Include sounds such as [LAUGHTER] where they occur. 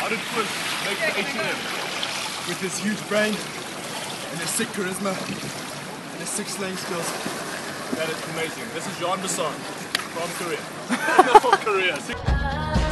How did Chris make the H&M? with his huge brain and his sick charisma and his six lane skills. That is amazing. This is Jean Basson from Korea. [LAUGHS] from Korea.